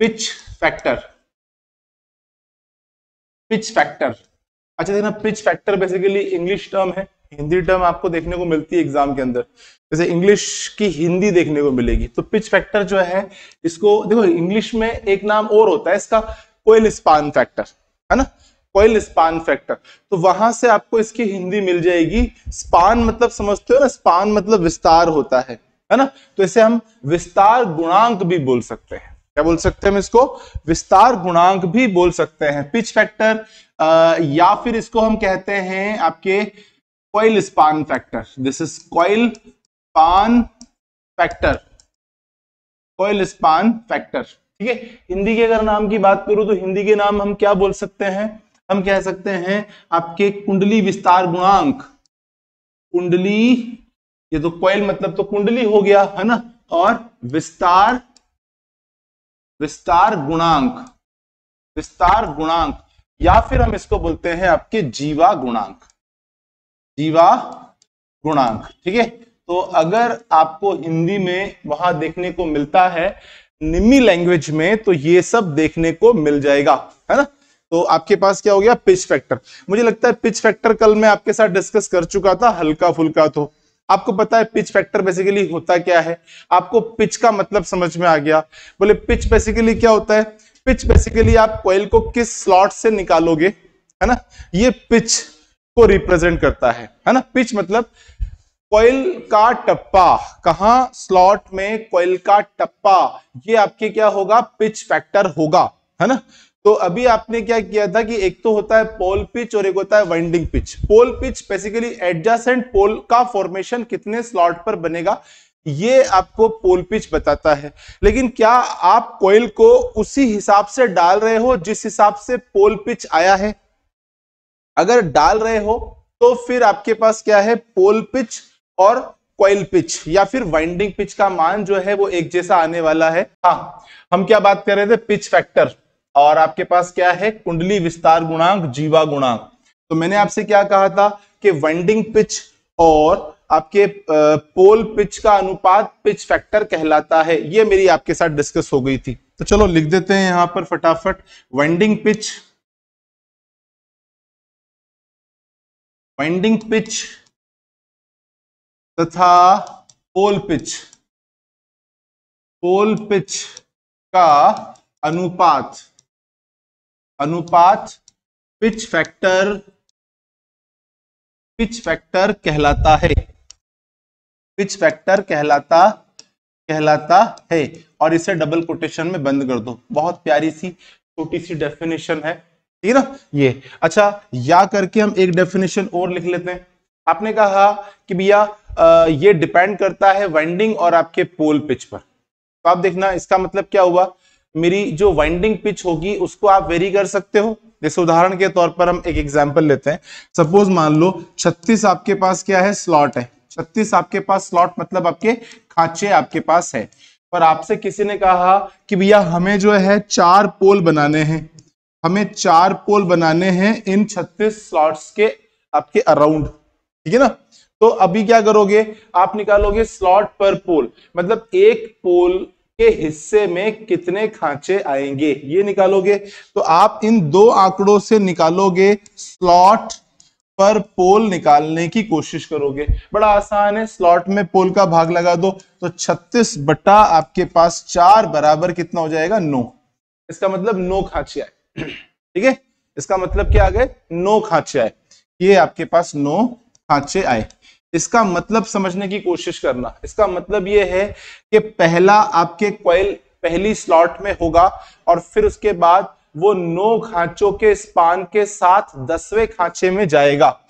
Pitch factor. Pitch factor. अच्छा देखना, pitch factor basically English term है। हिंदी टर्म आपको देखने को मिलती है एग्ज़ाम के अंदर। जैसे इंग्लिश की हिंदी देखने को मिलेगी। तो पिच फैक्टर जो है, इसको देखो इंग्लिश में एक नाम और होता है, इसका कोयल स्पान फैक्टर, है ना? Coil span factor. तो वहाँ से आपको इसकी हिंदी मिल जाएगी। स्पान मतलब समझते हो ना, स्पान मतलब विस्तार होता है है ना? तो इसे हम विस्तार गुणांक भी बोल सकते हैं। क्या बोल सकते हैं हम इसको? विस्तार गुणांक भी बोल सकते हैं। पिच फैक्टर या फिर इसको हम कहते हैं आपके coil span factor. This is coil span factor. Coil span factor. ठीक है? हिंदी के अगर नाम की बात करूँ तो हिंदी के नाम हम क्या बोल सकते हैं? हम कह सकते हैं आपके कुंडली विस्तार गुणांक। कुंडली, ये तो कोयल मतलब तो कुंडली हो गया, है ना? और विस्तार विस्तार गुणांक विस्तार गुणांक, या फिर हम इसको बोलते हैं आपके जीवा गुणांक जीवा गुणांक, ठीक है? तो अगर आपको हिंदी में वहाँ देखने को मिलता है निमी लैंग्वेज में तो ये सब देखने को मिल जाएगा, है ना? तो आपके पास क्या हो गया? पिच फैक्टर मुझे लगता है पिच फैक्टर कल मैं आपके साथ डिस्कस कर चुका था हल्का फुल्का तो। आपको पता है पिच फैक्टर बेसिकली होता क्या है? आपको पिच का मतलब समझ में आ गया। बोले पिच बेसिकली क्या होता है? पिच बेसिकली आप कोयल को किस स्लॉट से निकालोगे, है ना? ये पिच को रिप्रेजेंट करता है है ना? पिच मतलब कोयल का टप्पा। कहा स्लॉट में कोयल का टप्पा? ये आपके क्या होगा? पिच फैक्टर होगा, है ना? तो अभी आपने क्या किया था कि एक तो होता है पोल पिच और एक होता है winding pitch pole pitch basically adjacent pole का फॉर्मेशन कितने स्लॉट पर बनेगा, ये आपको पोल पिच बताता है। लेकिन क्या आप कोयल को उसी हिसाब से डाल रहे हो जिस हिसाब से पोल पिच आया है? अगर डाल रहे हो तो फिर आपके पास क्या है? पोल पिच और कोयल पिच या फिर वाइंडिंग पिच का मान जो है वो एक जैसा आने वाला है। हाँ हम क्या बात कर रहे थे? पिच फैक्टर और आपके पास क्या है? कुंडली विस्तार गुणांक, जीवा गुणांक। तो मैंने आपसे क्या कहा था कि वेंडिंग पिच और आपके पोल पिच का अनुपात पिच फैक्टर कहलाता है। ये मेरी आपके साथ डिस्कस हो गई थी। तो चलो लिख देते हैं यहाँ पर फटाफट। वेंडिंग पिच वाइंडिंग पिच तथा पोल पिच पोल पिच का अनुपात अनुपात पिच फैक्टर पिच फैक्टर कहलाता है। पिच फैक्टर कहलाता कहलाता है। और इसे डबल कोटेशन में बंद कर दो। बहुत प्यारी सी, छोटी सी डेफिनेशन है। ठीक है ना? ये। अच्छा या करके हम एक डेफिनेशन और लिख लेते हैं। आपने कहा कि भैया ये डिपेंड करता है वाइंडिंग और आपके पोल पिच पर। तो आप देखना, इसका मतलब क्या हुआ? मेरी जो वाइंडिंग पिच होगी, उसको आप वेरी कर सकते हो। जैसे उदाहरण के तौर पर हम एक एग्जांपल लेते हैं। सपोज़ मान लो 36 आपके पास क्या है? स्लॉट है। 36 आपके पास स्लॉट मतलब आपके खांचे आपके पास है। पर आपसे किसी ने कहा कि भैया, हमें जो है चार पोल बनाने हैं। हमें चार पोल बनाने हैं इन 36 स्लॉट्स के आपके अराउंड ठीक है ना? तो अभी क्या करोगे? आप निकालोगे स्लॉट पर पोल मतलब एक पोल के हिस्से में कितने खांचे आएँगे? ये निकालोगे? तो आप इन दो आंकड़ों से निकालोगे स्लॉट पर पोल निकालने की कोशिश करोगे। बड़ा आसान है स्लॉट में पोल का भाग लगा दो। तो 36 बटा आपके पास चार बराबर कितना हो जाएगा? नो। इसका मतलब नो खांचे आए। ठीक है? इसका मतलब क्या आ गए? नो खांचे आए। ये आपके पास नो खांचे आए। इसका मतलब समझने की कोशिश करना। इसका मतलब यह है कि पहला आपके क्वाइल पहली स्लॉट में होगा और फिर उसके बाद वो नौ खांचों के स्पान के साथ दसवें खांचे में जाएगा।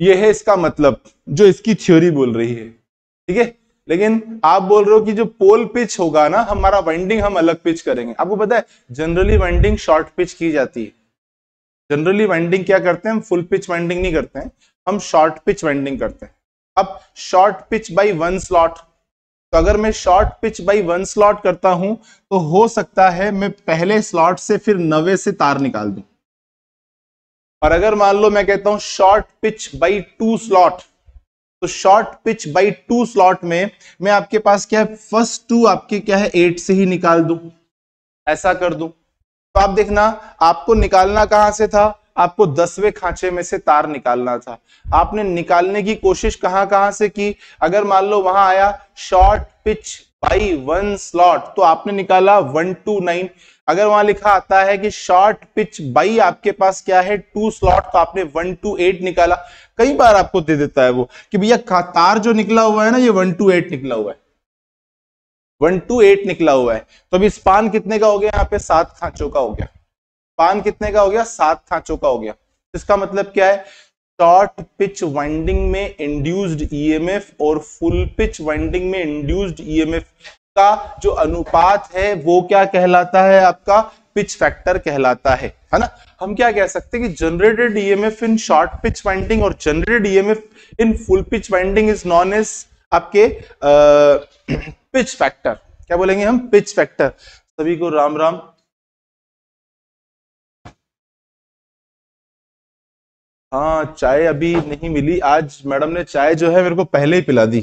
यह है इसका मतलब जो इसकी थ्योरी बोल रही है। ठीक है? लेकिन आप बोल रहे हो कि जो पोल पिच होगा ना, हमारा वाइंडिंग हम अलग पिच करेंगे। आपको पता है जनरली वाइंडिंग शॉर्ट पिच की जाती है। जनरली वाइंडिंग क्या करते हैं? हम फुल पिच वाइंडिंग नहीं करते हैं। हम शॉर्ट पिच वेंडिंग करते हैं। अब short pitch by one slot तो अगर मैं short pitch by one slot करता हूँ तो हो सकता है मैं पहले स्लॉट से फिर नवे से तार निकाल दूँ। और अगर मान लो मैं कहता हूँ short pitch by two slot तो short pitch by two slot में मैं आपके पास क्या है फ़र्स्ट टू आपके क्या है एट से ही निकाल दू। ऐसा कर दू। तो आप देखना, आपको निकालना कहाँ से था? आपको दसवें खांचे में से तार निकालना था। आपने निकालने की कोशिश कहाँ कहाँ से की? अगर मान लो वहाँ आया short pitch by one slot तो आपने निकाला वन टू नाइन अगर वहाँ लिखा आता है कि शॉर्ट पिच बाई आपके पास क्या है टू स्लॉट तो आपने वन टू एट निकाला। कई बार आपको दे देता है वो कि भैया तार जो निकला हुआ है ना, ये वन टू एट निकला हुआ है। वन टू एट निकला हुआ है। तो अभी स्पान कितने का हो गया यहाँ पे? सात खांचों का हो गया। स्पान कितने का हो गया? सात खांचों का हो गया। इसका मतलब क्या है? शॉर्ट पिच वाइंडिंग में इंड्यूस्ड ईएमएफ और फुल पिच वाइंडिंग में इंड्यूस्ड ईएमएफ का जो अनुपात है, वो क्या कहलाता है आपका? पिच फैक्टर कहलाता है। है ना? हम क्या कह सकते हैं कि generated EMF in short pitch winding और generated EMF in full pitch winding is known as आपके पिच फैक्टर। क्या बोलेंगे हम? Pitch factor. सभी को राम राम। हाँ चाय अभी नहीं मिली। आज मैडम ने चाय जो है मेरे को पहले ही पिला दी।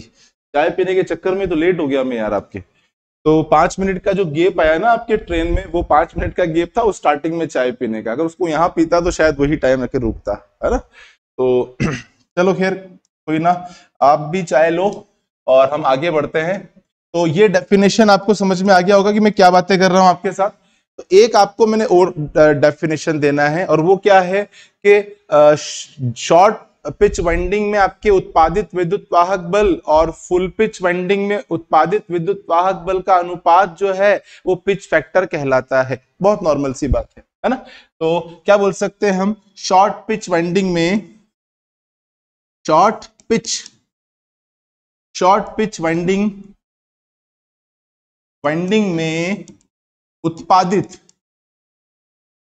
चाय पीने के चक्कर में तो लेट हो गया मैं यार आपके। तो पाँच मिनट का जो गेप आया ना आपके ट्रेन में, वो पाँच मिनट का गेप था उस स्टार्टिंग में चाय पीने का। अगर उसको यहाँ पीता तो शायद वही टाइम रखे रुकता, है ना? तो चलो खैर, कोई ना, आप भी चाय लो और हम आगे बढ़ते हैं। तो ये डेफिनेशन आपको समझ में आ गया होगा कि मैं क्या बातें कर रहा हूँ आपके साथ। तो एक आपको मैंने और डेफिनेशन देना है और वो क्या है कि शॉर्ट पिच वाइंडिंग में आपके उत्पादित विद्युत वाहक बल और फुल पिच वाइंडिंग में उत्पादित विद्युत वाहक बल का अनुपात जो है वो पिच फैक्टर कहलाता है। बहुत नॉर्मल सी बात है है ना? तो क्या बोल सकते हैं हम? शॉर्ट पिच वाइंडिंग में short pitch short pitch winding winding में उत्पादित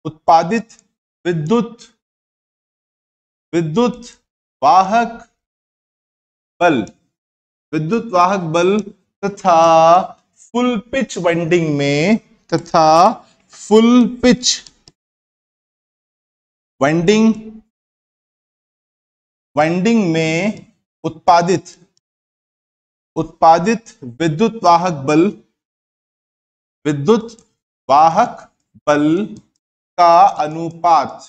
उत्पादित विद्युत विद्युत वाहक बल, विद्युत वाहक बल तथा फुल पिच वाइंडिंग में तथा फुल पिच वाइंडिंग वाइंडिंग में उत्पादित उत्पादित विद्युत वाहक बल, विद्युत वाहक बल का अनुपात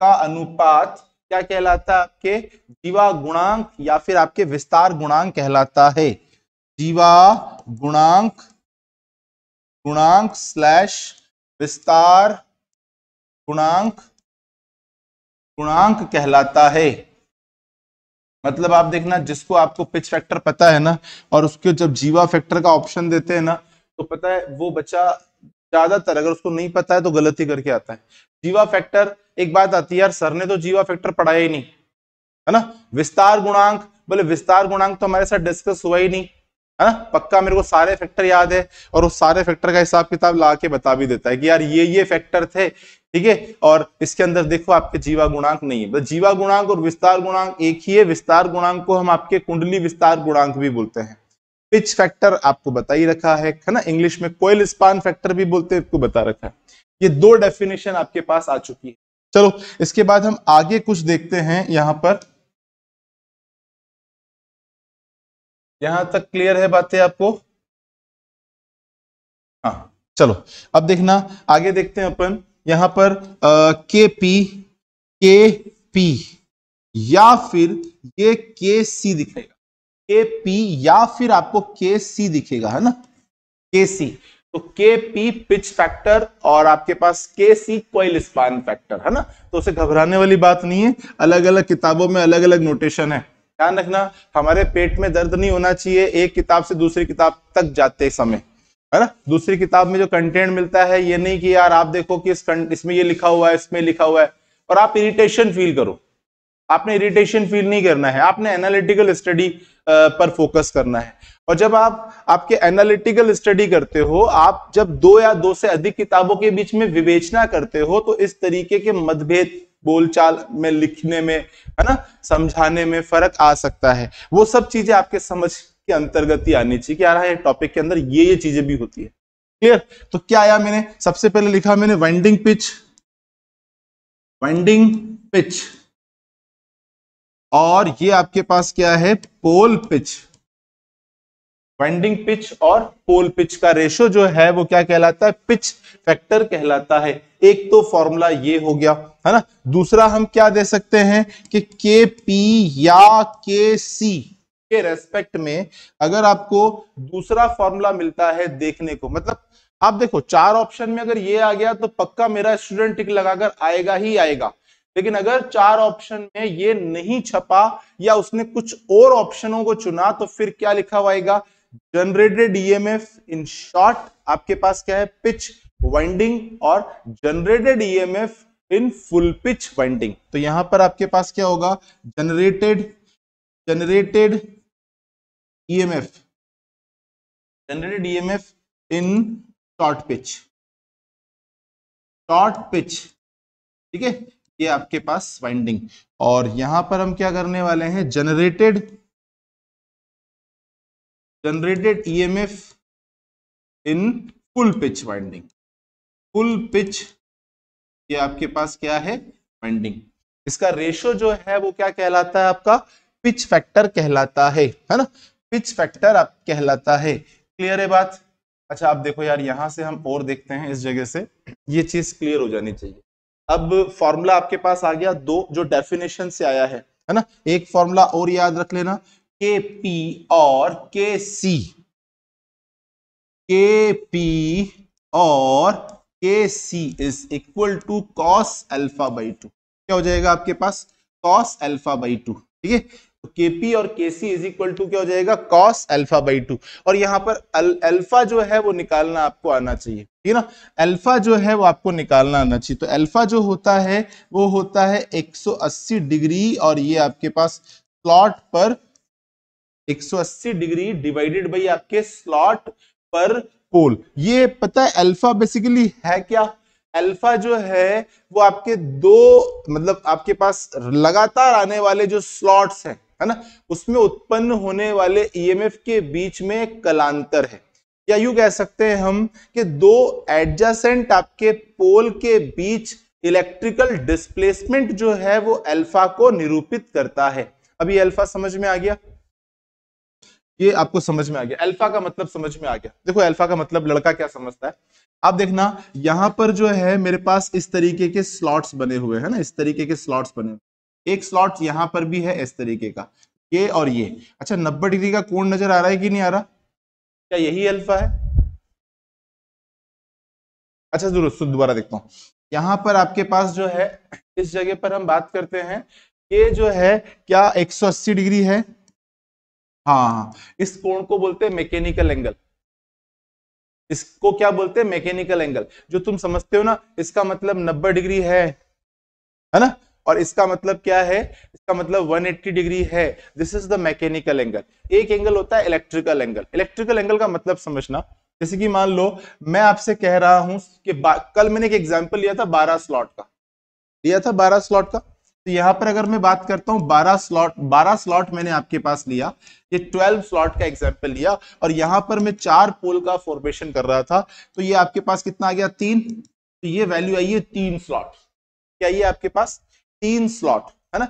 का अनुपात क्या कहलाता है आपके? जीवा गुणांक या फिर आपके विस्तार गुणांक कहलाता है। जीवा गुणांक गुणांक स्लैश विस्तार गुणांक गुणांक कहलाता है। मतलब आप देखना, जिसको आपको पिच फैक्टर पता है ना, और उसके जब जीवा फैक्टर का ऑप्शन देते हैं ना तो पता है, वो बच्चा ज़्यादातर, अगर उसको नहीं पता है तो गलती करके आता है। जीवा फैक्टर, एक बात आती है, यार, सर ने तो जीवा फैक्टर पढ़ाया ही नहीं, है ना? विस्तार गुणांक, बोले, विस्तार गुणांक तो हमारे साथ डिस्कस हुआ ही नहीं, है ना? पक्का मेरे को सारे फैक्टर याद है, और उस सारे फैक्टर का हिसाब किताब ला के बता भी देता है कि, यार, ये ये फैक्टर थे, ठीक है? और इसके अंदर देखो, आपके जीवा गुणांक नहीं है। मतलब जीवा गुणांक और विस्तार गुणांक एक ही है, विस्तार गुणांक को हम आपके कुंडली विस्तार गुणांक भी बोलते हैं। पिच फैक्टर आपको बता ही रखा है है ना? इंग्लिश में कोयल स्पान फैक्टर भी बोलते हैं आपको बता रखा है। ये दो डेफिनेशन आपके पास आ चुकी है। चलो, इसके बाद हम आगे कुछ देखते हैं यहाँ पर। यहाँ तक क्लियर है बातें आपको? हाँ चलो, अब देखना, आगे देखते हैं अपन। यहाँ पर के पी के पी या फिर ये के सी दिखेगा। के पी या फिर आपको के सी दिखेगा, है ना? के सी तो के पी पिच फैक्टर और आपके पास के सी कोयल स्पान फैक्टर है ना? तो उसे घबराने वाली बात नहीं है। अलग अलग किताबों में अलग अलग नोटेशन है। ध्यान रखना, हमारे पेट में दर्द नहीं होना चाहिए, एक किताब से दूसरी किताब तक जाते समय, है ना? दूसरी किताब में जो कंटेंट मिलता है, ये नहीं कि यार आप देखो कि इस इसमें ये लिखा हुआ है, इसमें लिखा हुआ है, और आप इरिटेशन फील करो। आपने इरिटेशन फील नहीं करना है। आपने एनालिटिकल स्टडी पर फोकस करना है। और जब आप, आपके एनालिटिकल स्टडी करते हो, आप जब दो या दो से अधिक किताबों के बीच में विवेचना करते हो तो इस तरीके के मतभेद, बोलचाल में, लिखने में, है ना, समझाने में फ़र्क आ सकता है। वो सब चीज़ें आपके समझ के अंतर्गत ही आनी चाहिए कि है टॉपिक के अंदर ये ये चीज़ें भी होती है। क्लियर तो क्या आया मैंने? सबसे पहले लिखा मैंने वाइंडिंग पिच वाइंडिंग पिच और ये आपके पास क्या है? पोल पिच। वाइंडिंग पिच और पोल पिच का रेशो जो है, वो क्या कहलाता है? पिच फैक्टर कहलाता है। एक तो फॉर्मूला ये हो गया, है ना? दूसरा हम क्या दे सकते हैं कि के पी या के सी के रेस्पेक्ट में अगर आपको दूसरा फॉर्मूला मिलता है देखने को मतलब आप देखो, चार ऑप्शन में अगर ये आ गया तो पक्का मेरा स्टूडेंट टिक लगाकर आएगा ही आएगा। लेकिन अगर चार ऑप्शन में ये नहीं छपा या उसने कुछ और ऑप्शनों को चुना तो फिर क्या लिखा हुआ जनरेटेड ईएमएफ इन शॉर्ट आपके पास क्या है? पिच वाइंडिंग और generated EMF in full pitch winding तो यहाँ पर आपके पास क्या होगा? Generated generated EMF generated EMF in short pitch short pitch ठीक है? ये आपके पास वाइंडिंग और यहाँ पर हम क्या करने वाले हैं? Generated generated EMF in full pitch winding full pitch ये आपके पास क्या है? वाइंडिंग इसका रेशो जो है वो क्या कहलाता है आपका? पिच फैक्टर कहलाता है है ना? पिच फैक्टर आप कहलाता है। क्लियर है बात? अच्छा आप देखो यार, यहाँ से हम और देखते हैं इस जगह से। ये चीज़ क्लियर हो जानी चाहिए। अब फॉर्मूला आपके पास आ गया दो, जो डेफिनेशन से आया है है ना? एक फॉर्मूला और याद रख लेना के पी और के सी के पी और K C is equal to cos alpha by two क्या हो जाएगा आपके पास? कॉस अल्फ़ा बाई टू ठीक है? तो केपी और केसी इज़ इक्वल टू क्या हो जाएगा? कॉस अल्फ़ा बाई टू और यहाँ पर अल्फ़ा जो है वो निकालना आपको आना चाहिए। ठीक है ना अल्फ़ा जो है वो आपको निकालना आना चाहिए। तो अल्फ़ा जो होता है, वो होता है 180 डिग्री और ये आपके पास स्लॉट पर 180 डिग्री डिवाइडेड बाई आपके स्लॉट पर पोल ये पता है अल्फ़ा बेसिकली है क्या? अल्फ़ा जो है, वो आपके दो मतलब आपके पास लगातार आने वाले जो स्लॉट्स हैं, है ना? उसमें उत्पन्न होने वाले ईएमएफ के बीच में कलांतर है। या यू कह सकते हैं हम कि दो एडजासेंट आपके पोल के बीच इलेक्ट्रिकल डिस्प्लेसमेंट जो है वो अल्फ़ा को निरूपित करता है। अभी अल्फ़ा समझ में आ गया? ये आपको समझ में आ गया। अल्फ़ा का मतलब समझ में आ गया। देखो, अल्फ़ा का मतलब लड़का क्या समझता है? आप देखना, यहाँ पर जो है मेरे पास इस तरीके के स्लॉट्स बने हुए हैं ना, इस तरीके के स्लॉट्स बने हुए एक स्लॉट यहाँ पर भी है इस तरीके का, ये और ये। अच्छा नब्बे डिग्री का कोण नज़र आ रहा है कि नहीं आ रहा? क्या यही अल्फ़ा है। अच्छा ज़रूर दोबारा देखता हूँ। यहाँ पर आपके पास जो है, इस जगह पर हम बात करते हैं, ये जो है, क्या 180 डिग्री है? हाँ हाँ इस कोण को बोलते हैं मैकेनिकल एंगल। इसको क्या बोलते हैं? Mechanical angle. जो तुम समझते हो ना, इसका मतलब 90 डिग्री है। है ना? और इसका मतलब क्या है? इसका मतलब 180 डिग्री है। This is the mechanical angle एक एंगल होता है इलेक्ट्रिकल एंगल इलेक्ट्रिकल एंगल का मतलब समझना। जैसे कि मान लो, मैं आपसे कह रहा हूँ कि कल मैंने एक एग्ज़ाम्पल लिया था बारह स्लॉट का। लिया था बारह स्लॉट का? तो यहाँ पर अगर मैं बात करता हूँ, बारह स्लॉट बारह स्लॉट मैंने आपके पास लिया। ये ट्वेल्व स्लॉट का एग्ज़ाम्पल लिया। और यहाँ पर मैं चार पोल का फॉर्मेशन कर रहा था। तो ये आपके पास कितना आ गया? तीन। तो ये वैल्यू आई है तीन स्लॉट क्या ये आपके पास? तीन स्लॉट है ना?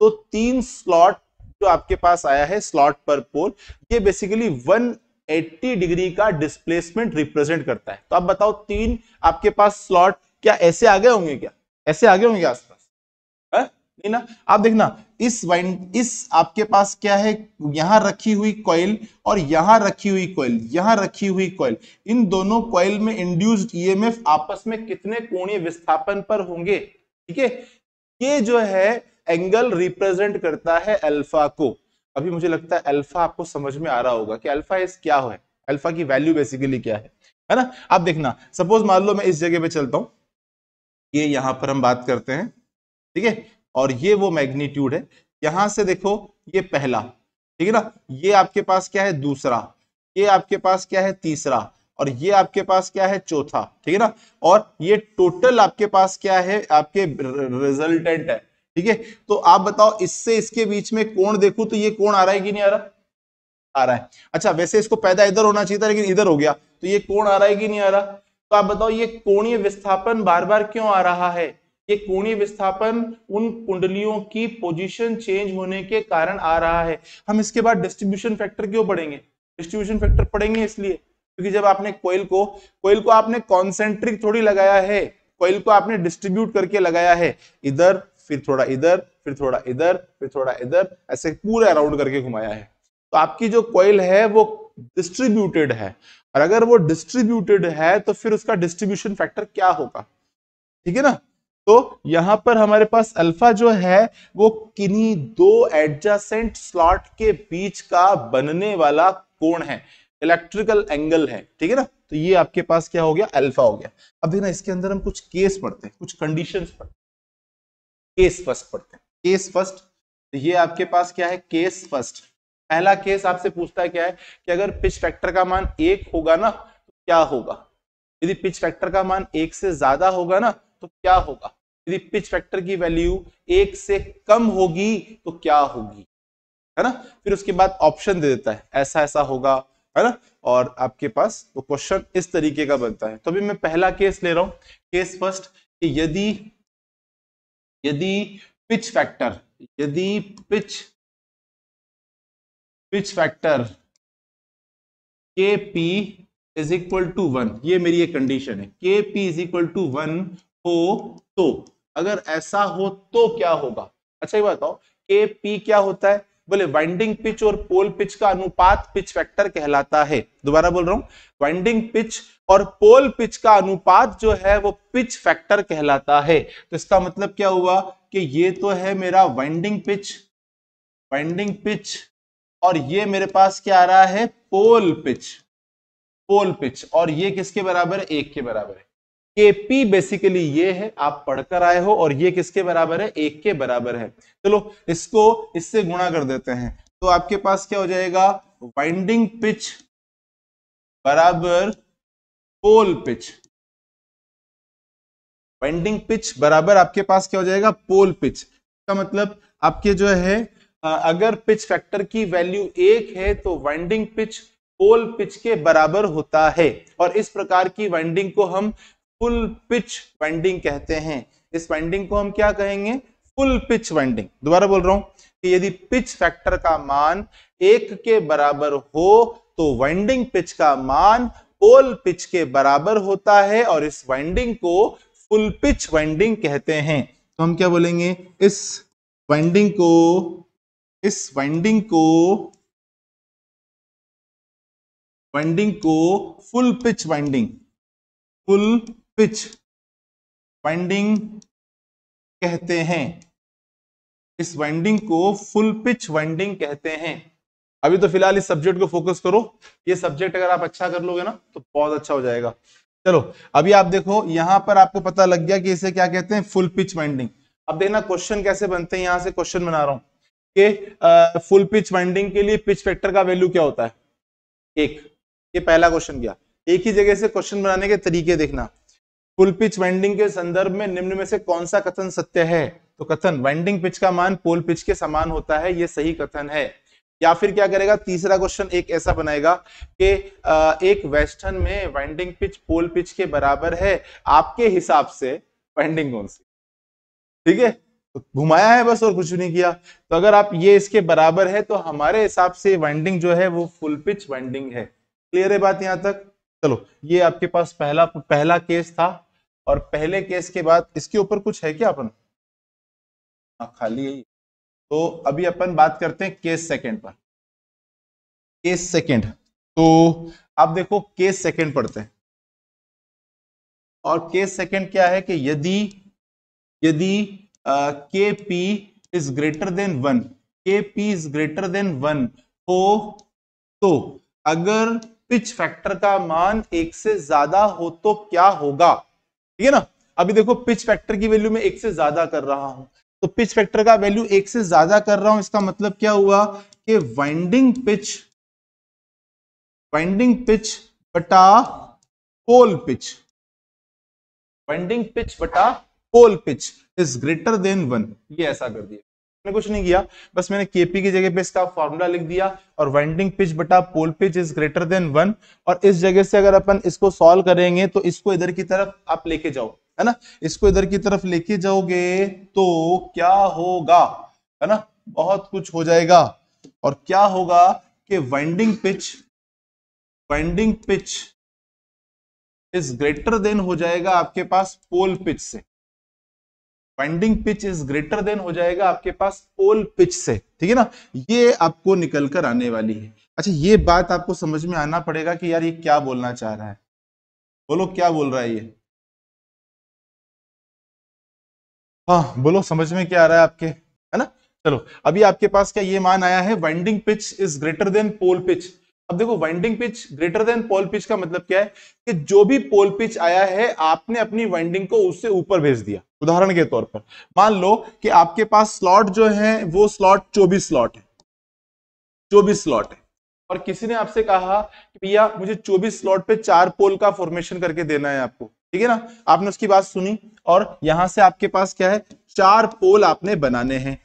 तो तीन स्लॉट जो आपके पास आया है स्लॉट पर पोल ये बेसिकली 180 डिग्री का डिस्प्लेसमेंट रिप्रेजेंट करता है। तो आप बताओ, तीन आपके पास स्लॉट क्या ऐसे आगे होंगे क्या? ऐसे आगे होंगे आसपास? नहीं ना? आप देखना, इस वाइंड इस आपके पास क्या है? यहाँ रखी हुई कॉइल और यहाँ रखी हुई कॉइल यहाँ रखी हुई कॉइल इन दोनों कॉइल में इंड्यूस्ड ईएमएफ आपस में कितने कोणीय विस्थापन पर होंगे? ठीक है? ये जो है एंगल रिप्रेजेंट करता है अल्फ़ा को। अभी मुझे लगता है अल्फ़ा आपको समझ में आ रहा होगा कि अल्फ़ा इस क्या है? अल्फ़ा की वैल्यू बेसिकली क्या है? है ना? आप देखना सपोज़ मान लो मैं इस जगह पे चलता हूँ। ये यहाँ पर हम बात करते हैं, ठीक है? और ये वो मैग्नीट्यूड है। यहाँ से देखो, ये पहला, ठीक है ना? ये आपके पास क्या है? दूसरा। ये आपके पास क्या है? तीसरा। और ये आपके पास क्या है? चौथा, ठीक है ना? और ये टोटल आपके पास क्या है? आपके रिजल्टेंट है, ठीक है? तो आप बताओ, इससे इसके बीच में कोण देखूँ तो ये कोण आ रहा है कि नहीं आ रहा? आ रहा है। अच्छा वैसे इसको पैदा इधर होना चाहिए था, लेकिन इधर हो गया। तो ये कोण आ रहा है कि नहीं आ रहा? तो आप बताओ, ये कोणीय विस्थापन बार बार क्यों आ रहा है? ये कोणीय विस्थापन उन कुंडलियों की पोजीशन चेंज होने के कारण आ रहा है। हम इसके बाद डिस्ट्रीब्यूशन फैक्टर क्यों पढ़ेंगे? डिस्ट्रीब्यूशन फैक्टर पढ़ेंगे इसलिए। क्योंकि जब आपने कोयल को कोयल को आपने कॉन्सेंट्रिक थोड़ी लगाया है, कोयल को आपने डिस्ट्रीब्यूट करके लगाया है, इधर, फिर थोड़ा इधर, फिर थोड़ा इधर, फिर थोड़ा इधर, ऐसे पूरा अराउंड करके घुमाया है। तो आपकी जो कोयल है वो डिस्ट्रीब्यूटेड है। और अगर वो डिस्ट्रीब्यूटेड है तो फिर उसका डिस्ट्रीब्यूशन फैक्टर क्या होगा? ठीक है ना? तो यहाँ पर हमारे पास अल्फ़ा जो है, वो किन्हीं दो एडजासेंट स्लॉट के बीच का बनने वाला कोण है। इलेक्ट्रिकल एंगल है, ठीक है ना? तो ये आपके पास क्या हो गया? अल्फ़ा हो गया। अब देखना, इसके अंदर हम कुछ केस पढ़ते हैं, कुछ कंडीशन पढ़ते हैं। केस फ़र्स्ट पढ़ते हैं। केस फ़र्स्ट तो ये आपके पास क्या है? केस फ़र्स्ट पहला केस आपसे पूछता है क्या है? कि अगर पिच फैक्टर का मान एक होगा ना तो क्या होगा? यदि पिच फैक्टर का मान एक से ज़्यादा होगा ना तो क्या होगा? यदि पिच फैक्टर की वैल्यू एक से कम होगी तो क्या होगी? है ना? फिर उसके बाद ऑप्शन दे देता है ऐसा ऐसा होगा। है ना? और आपके पास तो क्वेश्चन इस तरीके का बनता है। तो अभी मैं पहला केस ले रहा हूँ। केस फ़र्स्ट कि यदि यदि पिच फैक्टर यदि pitch pitch factor K P is equal to one ये मेरी एक कंडीशन है। K P is equal to one हो तो अगर ऐसा हो तो क्या होगा? अच्छा ये बताओ के पी क्या होता है? बोले वाइंडिंग पिच और पोल पिच का अनुपात पिच फैक्टर कहलाता है। दोबारा बोल रहा हूँ वाइंडिंग पिच और पोल पिच का अनुपात जो है वो पिच फैक्टर कहलाता है। तो इसका मतलब क्या हुआ कि ये तो है मेरा वाइंडिंग पिच वाइंडिंग पिच और ये मेरे पास क्या आ रहा है? पोल पिच पोल पिच और ये किसके बराबर? है एक के बराबर है। केपी बेसिकली ये है, आप पढ़कर आए हो और ये किसके बराबर है? एक के बराबर है। चलो, इसको, इससे गुणा कर देते हैं। तो आपके पास क्या हो जाएगा? वाइंडिंग पिच बराबर पोल पिच वाइंडिंग पिच बराबर आपके पास क्या हो जाएगा? पोल पिच का मतलब आपके जो है अगर पिच फैक्टर की वैल्यू एक है तो वाइंडिंग पिच पोल पिच के बराबर होता है। और इस प्रकार की वाइंडिंग को हम फुल पिच वाइंडिंग कहते हैं। इस वाइंडिंग को हम क्या कहेंगे? फुल पिच वाइंडिंग दोबारा बोल रहा हूँ कि यदि पिच फैक्टर का मान एक के बराबर हो तो वाइंडिंग पिच का मान पोल पिच के बराबर होता है और इस वाइंडिंग को फुल पिच वाइंडिंग कहते हैं। तो हम क्या बोलेंगे? इस वाइंडिंग को, इस वाइंडिंग को वाइंडिंग को full pitch winding full pitch winding कहते हैं। इस वाइंडिंग को फुल पिच वाइंडिंग कहते हैं। अभी तो फ़िलहाल इस सब्जेक्ट को फोकस करो। ये सब्जेक्ट अगर आप अच्छा कर लोगे ना तो बहुत अच्छा हो जाएगा। चलो, अभी आप देखो, यहाँ पर आपको पता लग गया कि इसे क्या कहते हैं फुल पिच वाइंडिंग अब देखना क्वेश्चन कैसे बनते हैं, यहाँ से क्वेश्चन बना रहा हूँ। कि फुल पिच वाइंडिंग के लिए पिच फैक्टर का वैल्यू क्या होता है? एक। ये पहला क्वेश्चन किया एक ही जगह से क्वेश्चन बनाने के तरीके देखना। फुल पिच वाइंडिंग के संदर्भ में निम्न में से कौन सा कथन सत्य है? तो कथन वाइंडिंग पिच का मान पोल पिच के समान होता है, ये सही कथन है। या फिर क्या करेगा? तीसरा क्वेश्चन एक ऐसा बनाएगा कि एक वेस्टर्न में वाइंडिंग पिच पोल पिच के बराबर है, आपके हिसाब से वाइंडिंग कौन सी? ठीक है? तो घुमाया है बस और कुछ नहीं किया। तो अगर आप ये इसके बराबर है तो हमारे हिसाब से वाइंडिंग जो है, वो फुल पिच वाइंडिंग है। क्लियर है बात यहाँ तक? चलो, ये आपके पास पहला पहला केस था। और पहले केस के बाद, इसके ऊपर कुछ है क्या अपन? हाँ खाली है तो अभी अपन बात करते हैं केस सेकंड पर। केस सेकंड तो आप देखो केस सेकंड पढ़ते हैं। और केस सेकंड क्या है कि यदि यदि K P is greater than one K P is greater than one हो तो अगर पिच फैक्टर का मान एक से ज़्यादा हो तो क्या होगा? ठीक है ना? अभी देखो पिच फैक्टर की वैल्यू में एक से ज़्यादा कर रहा हूँ। तो पिच फैक्टर का वैल्यू एक से ज़्यादा कर रहा हूँ, इसका मतलब क्या हुआ कि वाइंडिंग पिच वाइंडिंग पिच बटा पोल पिच वाइंडिंग पिच बटा pole pitch is greater than one ये ऐसा कर दिया। मैंने कुछ नहीं किया। बस मैंने केपी की जगह पे इसका फॉर्मूला लिख दिया और वाइंडिंग पिच बटा pole pitch is greater than one और इस जगह से अगर अपन इसको सॉल्व करेंगे तो इसको इधर की तरफ़ आप लेके जाओ, है ना? इसको इधर की तरफ़ लेके जाओगे तो क्या होगा, है ना? बहुत कुछ हो जाएगा और क्या होगा कि winding pitch winding pitch is greater than हो जाएगा आपके पास पोल पिच से। Winding pitch is greater than हो जाएगा आपके पास पोल पिच से। ठीक है ना? ये आपको निकल कर आने वाली है। अच्छा ये बात आपको समझ में आना पड़ेगा कि यार ये क्या बोलना चाह रहा है। बोलो, क्या बोल रहा है ये? हाँ बोलो, समझ में क्या आ रहा है आपके? है ना? चलो, अभी आपके पास क्या ये मान आया है? Winding pitch is greater than pole pitch अब देखो winding pitch greater than pole pitch का मतलब क्या है कि जो भी पोल पिच आया है, आपने अपनी वाइंडिंग को उससे ऊपर भेज दिया। उदाहरण के तौर पर, मान लो कि आपके पास स्लॉट जो है, वो स्लॉट चौबीस स्लॉट है। चौबीस स्लॉट है। और किसी ने आपसे कहा कि भैया, मुझे 24 स्लॉट पे चार पोल का फॉर्मेशन करके देना है आपको। ठीक है ना? आपने उसकी बात सुनी और यहाँ से आपके पास क्या है? चार पोल आपने बनाने हैं।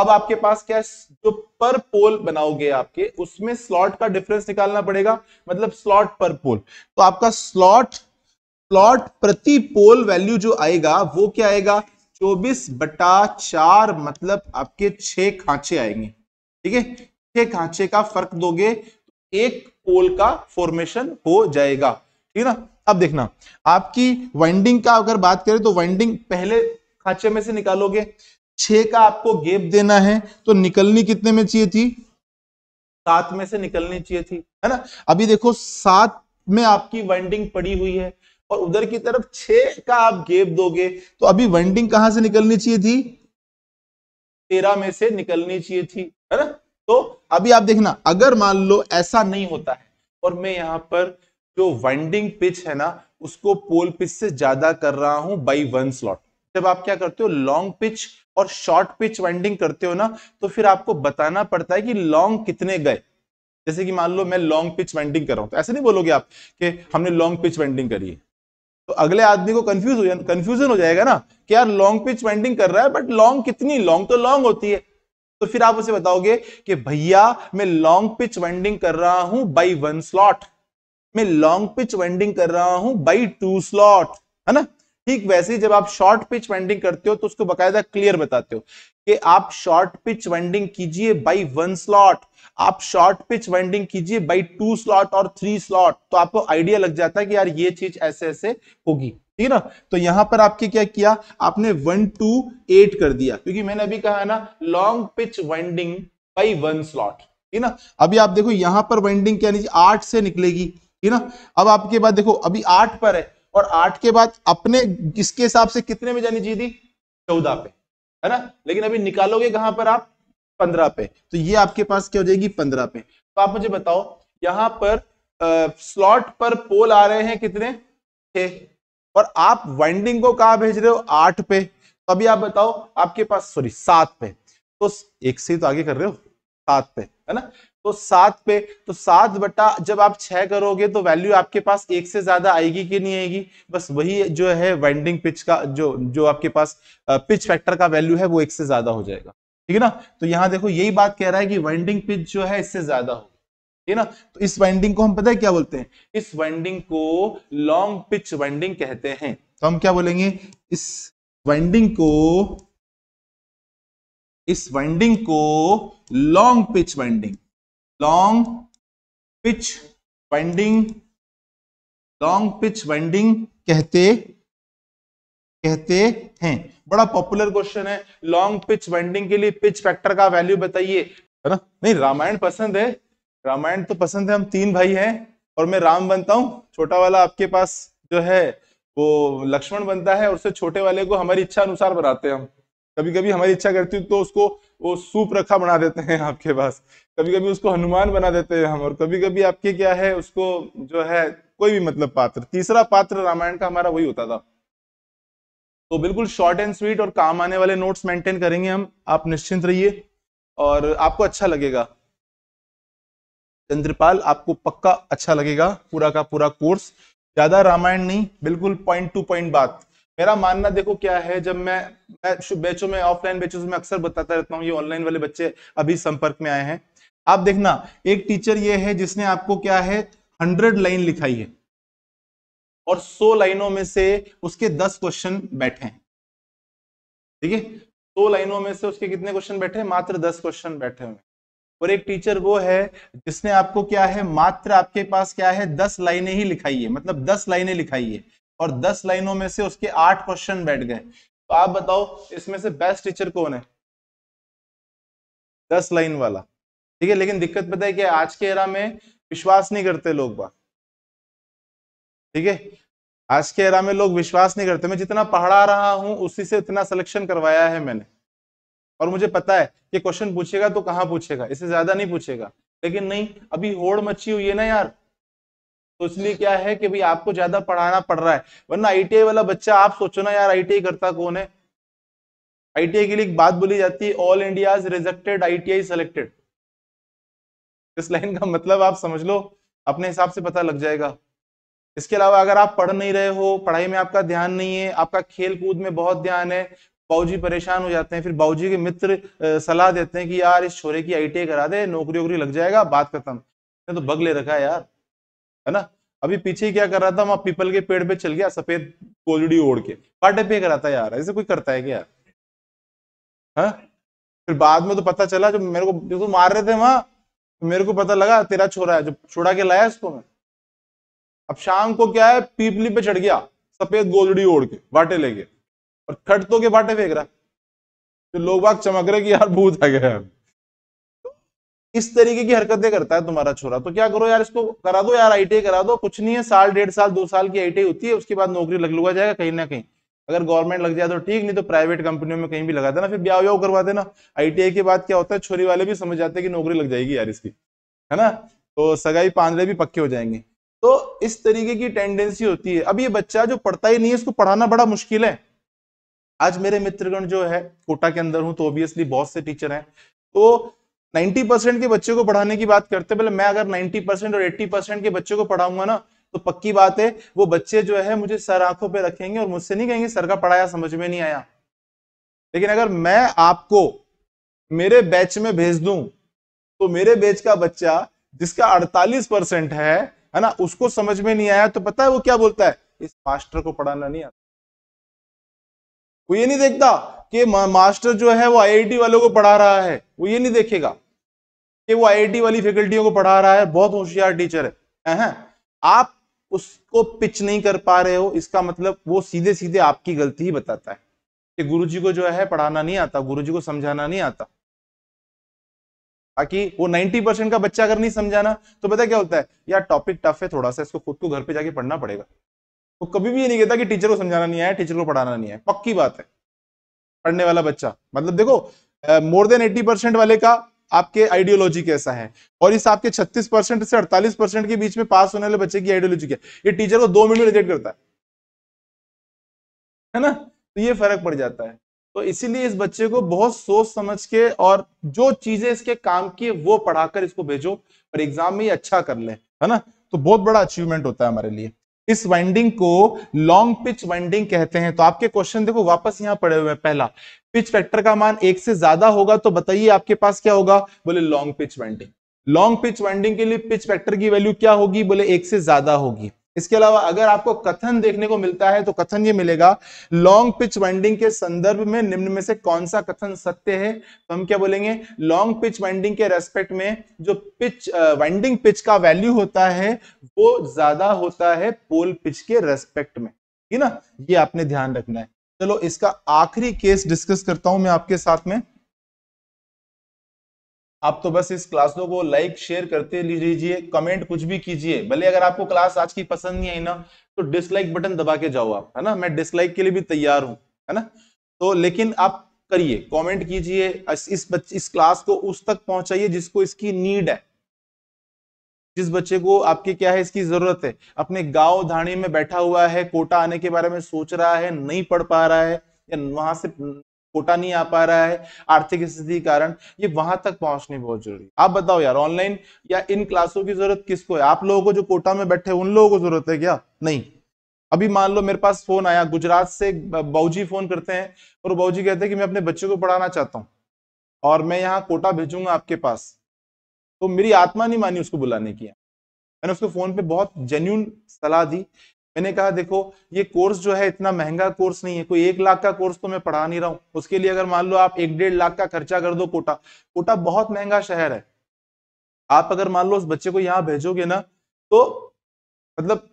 अब आपके पास क्या जो पर पोल बनाओगे आपके, उसमें स्लॉट का डिफरेंस निकालना पड़ेगा। मतलब स्लॉट पर पोल। तो आपका स्लॉट स्लॉट प्रति पोल वैल्यू जो आएगा, वो क्या आएगा? 24 बटा चार मतलब आपके छह खांचे आएँगे। ठीक है? छह खांचे का फ़र्क दोगे तो एक पोल का फॉर्मेशन हो जाएगा। ठीक है ना? अब देखना, आपकी वाइंडिंग का अगर बात करें तो वाइंडिंग पहले खांचे में से निकालोगे। छह का आपको गेप देना है तो निकलनी कितने में चाहिए थी? सात में से निकलनी चाहिए थी, है ना? अभी देखो, सात में आपकी वाइंडिंग पड़ी हुई है, और उधर की तरफ़ छह का आप गेप दोगे तो अभी वाइंडिंग कहाँ से निकलनी चाहिए थी? तेरह में से निकलनी चाहिए थी, है ना? तो अभी आप देखना, अगर मान लो ऐसा नहीं होता है, और मैं यहाँ पर जो वाइंडिंग पिच है ना, उसको पोल पिच से ज़्यादा कर रहा हूँ बाई वन स्लॉट जब आप क्या करते हो लॉन्ग पिच और शॉर्ट पिच वाइंडिंग करते हो ना तो फिर आपको बताना पड़ता है कि लॉन्ग कितने गए। जैसे कि मान लो मैं लॉन्ग पिच वाइंडिंग कर रहा हूँ तो ऐसे नहीं बोलोगे आप कि हमने लॉन्ग पिच वाइंडिंग करी है। तो अगले आदमी को कंफ्यूज हो कंफ्यूजन हो जाएगा ना कि यार लॉन्ग पिच वाइंडिंग कर रहा है बट लॉन्ग कितनी? लॉन्ग तो लॉन्ग होती है। तो फिर आप उसे बताओगे कि भैया, मैं लॉन्ग पिच वाइंडिंग कर रहा हूँ बाई वन स्लॉट मैं लॉन्ग पिच वाइंडिंग कर रहा हूँ बाई टू स्लॉट है ना? ठीक वैसे ही जब आप शॉर्ट पिच वेंडिंग करते हो तो उसको बकायदा क्लियर बताते हो कि आप शॉर्ट पिच वेंडिंग कीजिए बाई वन स्लॉट आप शॉर्ट पिच वेंडिंग कीजिए बाई टू स्लॉट और थ्री स्लॉट तो आपको आइडिया लग जाता है कि यार ये चीज़ ऐसे ऐसे होगी। ठीक ना? तो यहाँ पर आपके क्या किया? आपने वन टू एट कर दिया। क्योंकि मैंने अभी कहा ना long pitch winding by one slot ठीक ना? अभी आप देखो, यहाँ पर वेंडिंग क्या नहीं आठ से निकलेगी। ठीक ना? अब आपके बाद देखो, अभी आठ पर है। और आठ के बाद अपने किसके हिसाब से कितने में जानी चाहिए थी चौदह पे, है ना? लेकिन अभी निकालोगे कहाँ पर आप? पंद्रह पे। तो ये आपके पास क्या हो जाएगी? पंद्रह पे। तो आप मुझे बताओ, यहाँ पर स्लॉट पर पोल आ रहे हैं कितने? छह और आप वाइंडिंग को कहा भेज रहे हो? आठ पे। तो अभी आप बताओ, आपके पास सॉरी सात पे। तो एक से तो आगे कर रहे हो? सात पे, है ना? तो सात पे तो सात बटा जब आप छह करोगे तो वैल्यू आपके पास एक से ज़्यादा आएगी कि नहीं आएगी? बस वही जो है वाइंडिंग पिच का जो जो आपके पास पिच फैक्टर का वैल्यू है वो एक से ज़्यादा हो जाएगा। ठीक है ना? तो यहाँ देखो, यही बात कह रहा है कि वाइंडिंग पिच जो है इससे ज़्यादा हो ठीक है ना? तो इस वाइंडिंग को हम पता है क्या बोलते हैं? इस वाइंडिंग को लॉन्ग पिच वाइंडिंग कहते हैं। तो हम क्या बोलेंगे? इस वाइंडिंग को, इस वाइंडिंग को long pitch winding long pitch winding long pitch winding कहते कहते हैं। बड़ा पॉपुलर क्वेश्चन है। लॉन्ग पिच वाइंडिंग के लिए पिच फैक्टर का वैल्यू बताइए। है ना? नहीं, रामायण पसंद है। रामायण तो पसंद है। हम तीन भाई हैं और मैं राम बनता हूँ। छोटा वाला आपके पास जो है, वो लक्ष्मण बनता है और उससे छोटे वाले को हमारी इच्छा अनुसार बनाते हैं हम। कभी कभी हमारी इच्छा करती है तो उसको वो सूप रखा बना देते हैं आपके पास। कभी कभी उसको हनुमान बना देते हैं हम और कभी कभी आपके क्या है, उसको जो है कोई भी मतलब पात्र, तीसरा पात्र रामायण का हमारा वही होता था। तो बिल्कुल शॉर्ट एंड स्वीट और काम आने वाले नोट्स मेंटेन करेंगे हम, आप निश्चिंत रहिए और आपको अच्छा लगेगा। चंद्रपाल, आपको पक्का अच्छा लगेगा, पूरा का पूरा कोर्स ज़्यादा रामायण नहीं, बिल्कुल पॉइंट टू पॉइंट बात। मेरा मानना देखो क्या है, जब मैं बैचों में, ऑफलाइन बैचों में अक्सर बताता रहता हूँ, ये ऑनलाइन वाले बच्चे अभी संपर्क में आए हैं। आप देखना, एक टीचर ये है जिसने आपको क्या है, हंड्रेड लाइन लिखाई है। और सो लाइनों में से उसके दस क्वेश्चन बैठे हैं। ठीक है? सो लाइनों में से उसके कितने क्वेश्चन बैठे हैं? मात्र दस क्वेश्चन बैठे हुए और एक टीचर वो है जिसने आपको क्या है, मात्र आपके पास क्या है, दस लाइनें ही लिखाई है। मतलब दस लाइनें लिखाई है। और दस लाइनों में से उसके आठ क्वेश्चन बैठ गए। तो आप बताओ, इसमें से बेस्ट टीचर कौन है? दस लाइन वाला। ठीक है, लेकिन दिक्कत पता है कि आज के एरा में विश्वास नहीं करते लोग ठीक है? आज के एरा में लोग विश्वास नहीं करते। मैं जितना पढ़ा रहा हूँ, उसी से इतना सिलेक्शन करवाया है मैंने। और मुझे पता है कि क्वेश्चन पूछेगा तो कहाँ पूछेगा? इससे ज़्यादा नहीं पूछेगा। लेकिन नहीं, अभी होड़ मची हुई है ना यार? तो इसलिए क्या है कि भाई आपको ज़्यादा पढ़ाना पड़ रहा है। वरना आईटीआई वाला बच्चा, आप सोचो ना यार आईटीआई करता कौन है? आईटीआई के लिए एक बात बोली जाती है all India rejected ITI selected इस लाइन का मतलब आप समझ लो, अपने हिसाब से पता लग जाएगा। इसके अलावा अगर आप पढ़ नहीं रहे हो, पढ़ाई में आपका ध्यान नहीं है, आपका खेल कूद में बहुत ध्यान है, बाऊजी परेशान हो जाते हैं, फिर बाऊजी के मित्र सलाह देते हैं कि यार इस छोरे की आईटीआई करा दे नौकरी वोकरी लग जाएगा, बात खत्म। तो बग ले रखा है यार। है ना? अभी पीछे क्या कर रहा था, वहाँ पीपल के पेड़ पे चल गया, सफ़ेद कोलड़ी ओढ़ के। पाटे पे कराता यार, ऐसे कोई करता है क्या? यार हाँ? फिर बाद में तो पता चला जो मेरे को जो तो मार रहे थे वहाँ तो मेरे को पता लगा, तेरा छोरा है जो छुड़ा के लाया इसको मैं। अब शाम को क्या है, पीपली पे चढ़ गया, सफ़ेद गोलड़ी ओढ़ के, बाटे लेके। और खट तो के बाटे फेंक रहा। तो लोग बाग चमक रहे कि यार, भूत आ गया। तो इस तरीके की हरकतें करता है तुम्हारा छोरा। तो क्या करो यार, इसको करा दो यार आई करा दो। कुछ नहीं है, साल, डेढ़ साल, दो साल की आई होती है, उसके बाद नौकरी लग लुगा जाएगा कहीं ना कहीं। अगर गवर्नमेंट लग जाए तो ठीक, नहीं तो प्राइवेट कंपनियों में कहीं भी लगा देना, फिर ब्याह व्याह करवा देना। आईटीआई के बाद क्या होता है, छोरी वाले भी समझ जाते हैं कि नौकरी लग जाएगी यार इसकी, है ना? तो सगाई पांदरे भी पक्के हो जाएँगे। तो इस तरीके की टेंडेंसी होती है। अब ये बच्चा जो पढ़ता ही नहीं है, इसको पढ़ाना बड़ा मुश्किल है। आज मेरे मित्रगण जो है, कोटा के अंदर हूँ तो ऑब्वियसली बहुत से टीचर हैं। तो 90 परसेंट के बच्चे को पढ़ाने की बात करते हैं मैं अगर 90 परसेंट और 80 परसेंट के बच्चों को पढ़ाऊँगा ना तो पक्की बात है, वो बच्चे जो है मुझे सर आँखों पे रखेंगे और मुझसे नहीं कहेंगे, सर का पढ़ाया समझ में नहीं आया। लेकिन अगर मैं आपको मेरे बैच में भेज दूँ तो मेरे बैच का बच्चा जिसका 48 परसेंट है है ना, उसको समझ में नहीं आया तो पता है वो क्या बोलता है? इस मास्टर को पढ़ाना नहीं आता। वो ये नहीं देखता कि मास्टर जो है वो आईआईटी वालों को पढ़ा रहा है। वो ये नहीं देखेगा कि वो आईआईटी वाली फैकल्टियों को पढ़ा रहा है। बहुत होशियार टीचर है। आप उसको पिच नहीं कर पा रहे हो। इसका मतलब वो सीधे सीधे आपकी गलती ही बताता है कि गुरुजी को जो है पढ़ाना नहीं आता, गुरुजी को समझाना नहीं आता। ताकि वो 90 परसेंट का बच्चा अगर नहीं समझाना तो पता क्या होता है? यार टॉपिक टफ है, थोड़ा सा इसको खुद को घर पे जाके पढ़ना पड़ेगा। वो तो कभी भी ये नहीं कहता कि टीचर को समझाना नहीं आया टीचर को पढ़ाना नहीं है पक्की बात है। पढ़ने वाला बच्चा। मतलब देखो मोर देन एट्टी परसेंट वाले का आपके आइडियोलॉजी कैसा है? और इस आपके 36 परसेंट से 48 परसेंट के बीच में पास होने वाले बच्चे की आइडियोलॉजी क्या ये टीचर को दो मिनट में रिजेक्ट करता है। है ना? तो ये फ़र्क पड़ जाता है। तो इसीलिए इस बच्चे को बहुत सोच समझ के और जो चीज़ें इसके काम की वो पढ़ाकर इसको भेजो और एग्ज़ाम में ये अच्छा कर ले। है ना? तो बहुत बड़ा अचीवमेंट होता है हमारे लिए। इस वाइंडिंग को लॉन्ग पिच वाइंडिंग कहते हैं। तो आपके क्वेश्चन देखो, वापस यहाँ पड़े हुए हैं। पहला पिच फैक्टर का मान एक से ज़्यादा होगा तो बताइए आपके पास क्या होगा? बोले long pitch winding long pitch winding के लिए पिच फैक्टर की वैल्यू क्या होगी? बोले एक से ज़्यादा होगी। इसके अलावा अगर आपको कथन देखने को मिलता है तो कथन ये मिलेगा, लॉन्ग पिच वाइंडिंग के संदर्भ में निम्न में से कौन सा कथन सत्य है? तो हम क्या बोलेंगे, लॉन्ग पिच वाइंडिंग के रेस्पेक्ट में जो पिच वाइंडिंग पिच का वैल्यू होता है, वो ज़्यादा होता है पोल पिच के रेस्पेक्ट में। ठीक ना? ये आपने ध्यान रखना है। चलो, इसका आखिरी केस डिस्कस करता हूँ मैं आपके साथ में। आप तो बस इस क्लासों को लाइक शेयर करते लीजिए कमेंट कुछ भी कीजिए। भले अगर आपको क्लास आज की पसंद नहीं आई ना तो डिसलाइक बटन दबा के जाओ आप, है ना? मैं डिसलाइक के लिए भी तैयार हूँ, है ना? तो लेकिन आप करिए कमेंट कीजिए, इस बच्चे इस क्लास को उस तक पहुंचाइए जिसको इसकी नीड है। जिस बच्चे को आपके क्या है, इसकी ज़रूरत है? अपने गाँव धाणी में बैठा हुआ है, कोटा आने के बारे में सोच रहा है, नहीं पढ़ पा रहा है, या वहाँ से कोटा नहीं आ पा रहा है, आर्थिक स्थिति के कारण ये वहाँ तक पहुंचनी बहुत ज़रूरी आप बताओ यार ऑनलाइन या इन क्लासों की ज़रूरत किसको है? आप लोगों को जो कोटा में बैठे उन लोगों को ज़रूरत है क्या? नहीं। अभी मान लो मेरे पास फ़ोन आया, गुजरात से बाऊजी फ़ोन करते हैं, और बाऊजी कहते हैं कि मैं अपने बच्चे को पढ़ाना चाहता हूँ, और मैं यहाँ कोटा भेजूँगा आपके पास। तो मेरी आत्मा नहीं मानी उसको बुलाने की। मैंने उसको फ़ोन पे बहुत जेन्यून सलाह दी मैंने कहा, देखो, ये कोर्स जो है इतना महँगा कोर्स नहीं है, कोई एक लाख का कोर्स तो मैं पढ़ा नहीं रहा हूँ। उसके लिए अगर मान लो आप एक डेढ़ लाख का खर्चा कर दो कोटा कोटा बहुत महँगा शहर है। आप अगर मान लो उस बच्चे को यहाँ भेजोगे ना तो मतलब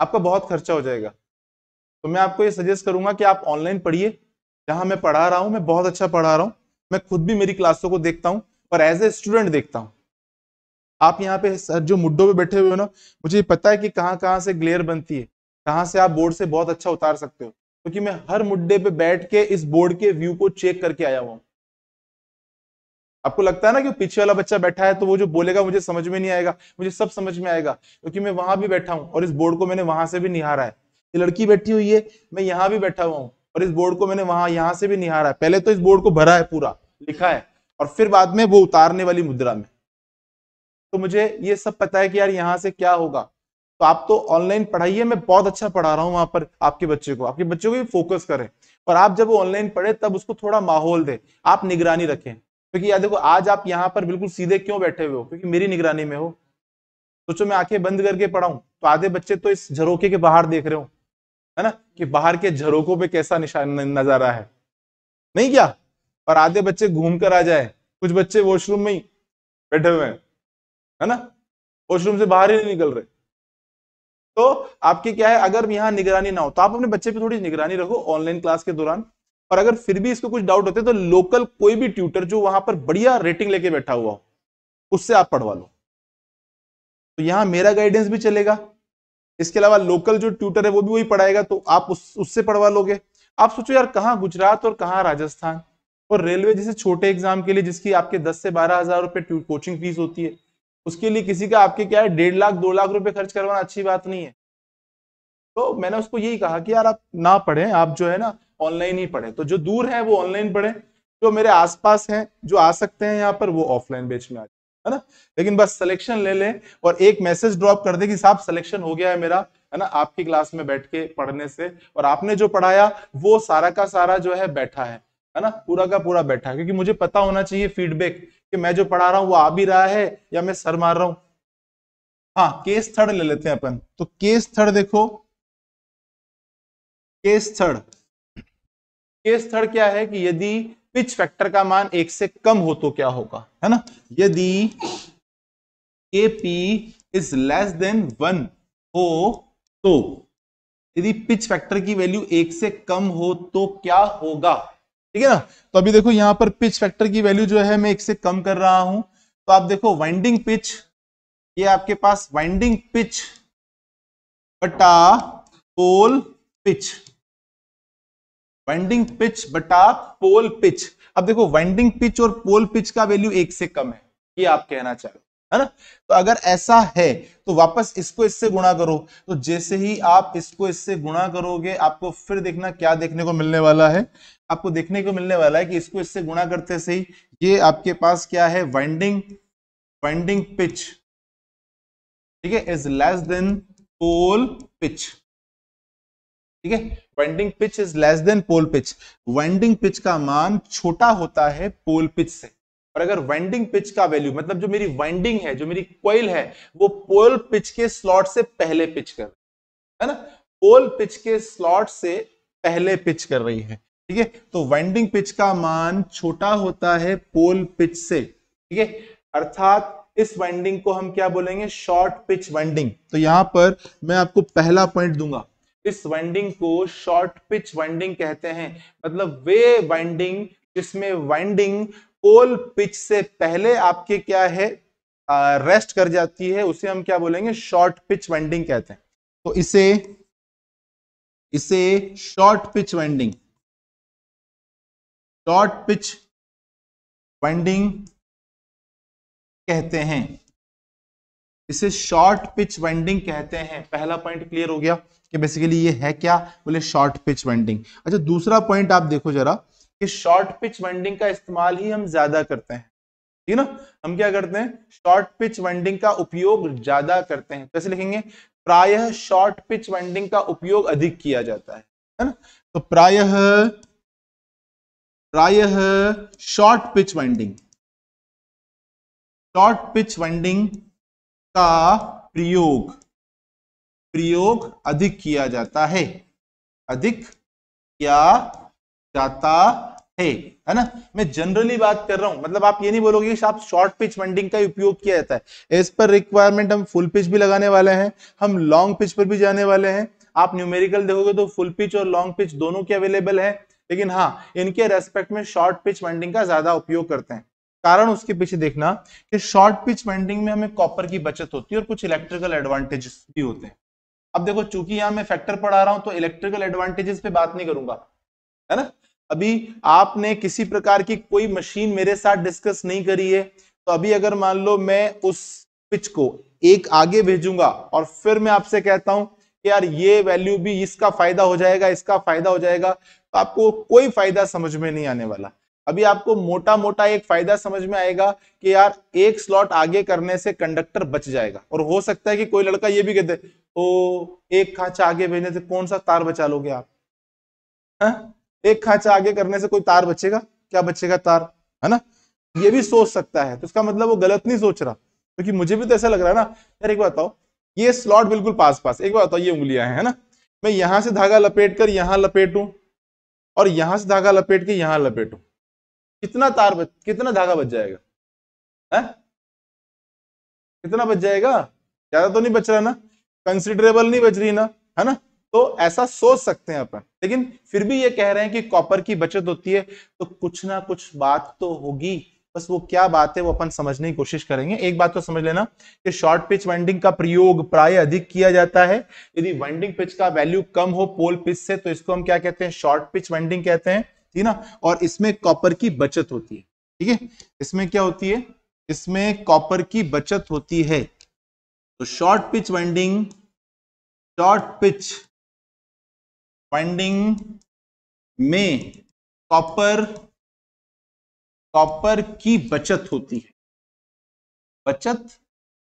आपका बहुत खर्चा हो जाएगा। तो मैं आपको ये सजेस्ट करूँगा कि आप ऑनलाइन पढ़िए। जहाँ मैं पढ़ा रहा हूँ, मैं बहुत अच्छा पढ़ा रहा हूँ। मैं खुद भी मेरी क्लासों को देखता हूँ और एज ए स्टूडेंट देखता हूँ। आप यहाँ पे जो मुड्डों पे बैठे हुए हो ना, मुझे पता है कि कहाँ कहाँ से ग्लेयर बनती है, कहाँ से आप बोर्ड से बहुत अच्छा उतार सकते हो। क्योंकि तो मैं हर मुड्डे पे बैठ के इस बोर्ड के व्यू को चेक करके आया हुआ आपको लगता है ना कि पीछे वाला बच्चा बैठा है तो वो जो बोलेगा मुझे समझ में नहीं आएगा, मुझे सब समझ में आएगा, क्योंकि मैं वहाँ भी बैठा हूँ और इस बोर्ड को मैंने वहाँ से भी निहारा है। ये लड़की बैठी हुई है, मैं यहाँ भी बैठा हुआ हूँ और इस बोर्ड को मैंने वहाँ यहाँ से भी निहारा है। पहले तो इस बोर्ड को भरा है पूरा, लिखा है और फिर बाद में वो उतारने वाली मुद्रा में। तो मुझे ये सब पता है कि यार यहाँ से क्या होगा। तो आप तो ऑनलाइन पढ़ाइए, मैं बहुत अच्छा पढ़ा रहा हूँ वहाँ पर आपके बच्चे को। आपके बच्चों को भी फोकस करें। और आप जब ऑनलाइन पढ़े, तब उसको थोड़ा माहौल दे। आप निगरानी रखें। क्योंकि यार देखो, आज आप यहाँ पर बिल्कुल सीधे क्यों बैठे हुए हो? क्योंकि मेरी निगरानी में हो। सोचो मैं आँखें बंद करके पढ़ाऊं तो आधे बच्चे तो इस झरोके के बाहर देख रहे हो। है ना? कि बाहर के झरोकों पे कैसा निशान नज़ारा है। नहीं क्या? और आधे बच्चे घूम कर आ जाए। कुछ बच्चे वॉशरूम में ही बैठे हुए हैं। है ना? वॉशरूम से बाहर ही नहीं निकल रहे। तो आपकी क्या है अगर यहाँ निगरानी ना हो तो आप अपने बच्चे पे थोड़ी निगरानी रखो ऑनलाइन क्लास के दौरान। और अगर फिर भी इसको कुछ डाउट होते तो लोकल कोई भी ट्यूटर जो वहाँ पर बढ़िया रेटिंग लेके बैठा हुआ हो उससे आप पढ़वा लो। तो यहाँ मेरा गाइडेंस भी चलेगा। इसके अलावा लोकल जो ट्यूटर है वो भी वही पढ़ाएगा तो आप उस, उससे पढ़वा लोगे। आप सोचो यार कहाँ गुजरात और कहाँ राजस्थान? और रेलवे जैसे छोटे एग्ज़ाम के लिए जिसकी आपके दस से बारह हज़ार रुपए कोचिंग फ़ीस होती है उसके लिए किसी का आपके क्या है, डेढ़ लाख, दो लाख रुपए खर्च करवाना अच्छी बात नहीं है। तो मैंने उसको यही कहा कि यार आप ना पढ़े, आप जो है ना ऑनलाइन ही पढ़े। तो जो दूर है वो ऑनलाइन पढ़े, जो मेरे आसपास हैं, जो आ सकते हैं यहाँ पर वो ऑफलाइन बेच में आ है ना? लेकिन बस सिलेक्शन ले लें और एक मैसेज ड्रॉप कर दे कि साहब सिलेक्शन हो गया है मेरा, है ना? आपकी क्लास में बैठ के पढ़ने से और आपने जो पढ़ाया, वो सारा का सारा जो है बैठा है है ना? पूरा का पूरा बैठा क्योंकि मुझे पता होना चाहिए फीडबैक कि मैं जो पढ़ा रहा हूँ वो आ भी रहा है या मैं सर मार रहा हूँ? हाँ केस थर्ड ले लेते हैं अपन। तो केस थर्ड देखो। Case third. केस थर्ड क्या है कि यदि पिच फैक्टर का मान एक से कम हो तो क्या होगा? है ना? यदि A P is less than one हो तो यदि पिच फैक्टर की वैल्यू एक से कम हो तो क्या होगा? ठीक है ना? तो अभी देखो यहाँ पर पिच फैक्टर की वैल्यू जो है, मैं एक से कम कर रहा हूँ। तो आप देखो वाइंडिंग पिच ये आपके पास वाइंडिंग पिच बटा पोल पिच वाइंडिंग पिच बटा पोल पिच अब देखो वाइंडिंग पिच और पोल पिच का वैल्यू एक से कम है, ये आप कहना चाह रहे है ना? तो अगर ऐसा है तो वापस इसको इससे गुणा करो। तो जैसे ही आप इसको इससे गुणा करोगे, आपको फिर देखना क्या देखने को मिलने वाला है। आपको देखने को मिलने वाला है कि इसको इससे गुणा करते से ही ये आपके पास क्या है? वाइंडिंग वाइंडिंग पिच ठीक है? Is less than pole pitch ठीक है? Winding pitch is less than pole pitch winding pitch का मान छोटा होता है पोल पिच से। और अगर वाइंडिंग पिच का वैल्यू मतलब जो मेरी वाइंडिंग है, जो मेरी कोयल है, वो पोल पिच के स्लॉट से पहले पिच कर है। ना? पोल पिच के स्लॉट से पहले पिच कर रही है। ठीक है? तो वाइंडिंग पिच का मान छोटा होता है पोल पिच से। ठीक है? अर्थात इस वाइंडिंग को हम क्या बोलेंगे? शॉर्ट पिच वाइंडिंग तो यहाँ पर मैं आपको पहला पॉइंट दूँगा। इस वाइंडिंग को शॉर्ट पिच वाइंडिंग कहते हैं। मतलब वे वाइंडिंग जिसमें वाइंडिंग पोल पिच से पहले आपके क्या है? रेस्ट कर जाती है, उसे हम क्या बोलेंगे? शॉर्ट पिच वाइंडिंग कहते हैं। तो इसे इसे short pitch winding short pitch winding कहते हैं। इसे शॉर्ट पिच वाइंडिंग कहते हैं। पहला पॉइंट क्लियर हो गया कि बेसिकली ये है क्या? बोले शॉर्ट पिच वाइंडिंग अच्छा दूसरा पॉइंट आप देखो जरा। कि शॉर्ट पिच वाइंडिंग का इस्तेमाल ही हम ज़्यादा करते हैं। ठीक ना? हम क्या करते हैं? शॉर्ट पिच वाइंडिंग का उपयोग ज़्यादा करते हैं। कैसे लिखेंगे? प्रायः शॉर्ट पिच वाइंडिंग का उपयोग अधिक किया जाता है। है ना? तो प्रायः प्रायः short pitch winding short pitch winding का प्रयोग प्रयोग अधिक किया जाता है। अधिक किया जाता है है ना? मैं जनरली बात कर रहा हूँ। मतलब आप ये नहीं बोलोगे कि आप शॉर्ट पिच वेंडिंग का उपयोग किया जाता है। एज पर रिक्वायरमेंट हम फुल पिच भी लगाने वाले हैं, हम लॉन्ग पिच पर भी जाने वाले हैं। आप न्यूमेरिकल देखोगे तो फुल पिच और लॉन्ग पिच दोनों के अवेलेबल है। लेकिन हाँ इनके रेस्पेक्ट में शॉर्ट पिच वेंडिंग का ज़्यादा उपयोग करते हैं। कारण उसके पीछे देखना कि शॉर्ट पिच वेंडिंग में हमें कॉपर की बचत होती है और कुछ इलेक्ट्रिकल एडवांटेजेस भी होते हैं। अब देखो, चूँकि यहाँ मैं फैक्टर पढ़ा रहा हूँ तो इलेक्ट्रिकल एडवांटेजेस पे बात नहीं करूँगा। है ना? अभी आपने किसी प्रकार की कोई मशीन मेरे साथ डिस्कस नहीं करी है तो अभी अगर मान लो मैं उस पिच को एक आगे भेजूँगा और फिर मैं आपसे कहता हूँ कि यार ये वैल्यू भी इसका फ़ायदा हो जाएगा, इसका फ़ायदा हो जाएगा तो आपको कोई फ़ायदा समझ में नहीं आने वाला। अभी आपको मोटा मोटा एक फ़ायदा समझ में आएगा कि यार एक स्लॉट आगे करने से कंडक्टर बच जाएगा। और हो सकता है कि कोई लड़का ये भी कहते ओ, एक खांचा आगे भेजने से कौन सा तार बचा लोगे आप? हा? एक खांचा आगे करने से कोई तार बचेगा? क्या बचेगा तार? है ना? ये भी सोच सकता है। तो इसका मतलब वो गलत नहीं सोच रहा। क्योंकि तो मुझे भी तो ऐसा लग रहा है ना, यार एक बात बताओ, ये स्लॉट बिल्कुल पास पास एक बात बताओ, ये उंगलियाँ है ना? मैं यहाँ से धागा लपेट कर यहाँ लपेटू और यहाँ से धागा लपेट के यहाँ लपेटू। कितना तार बच, कितना धागा बच जाएगा? है? कितना बच जाएगा? ज़्यादा तो नहीं बच रहा ना? कंसिडरेबल नहीं बच रही ना? है ना? तो ऐसा सोच सकते हैं अपन। लेकिन फिर भी ये कह रहे हैं कि कॉपर की बचत होती है तो कुछ ना कुछ बात तो होगी। बस वो क्या बात है, वो अपन समझने की कोशिश करेंगे। एक बात तो समझ लेना कि शॉर्ट पिच वाइंडिंग का प्रयोग प्राय अधिक किया जाता है। यदि वाइंडिंग पिच का वैल्यू कम हो पोल पिच से तो इसको हम क्या कहते हैं? शॉर्ट पिच वाइंडिंग कहते हैं, ठीक ना? और इसमें कॉपर की बचत होती है, ठीक है? इसमें क्या होती है? इसमें कॉपर की बचत होती है। तो short pitch winding short pitch winding में कॉपर कॉपर की बचत होती है। बचत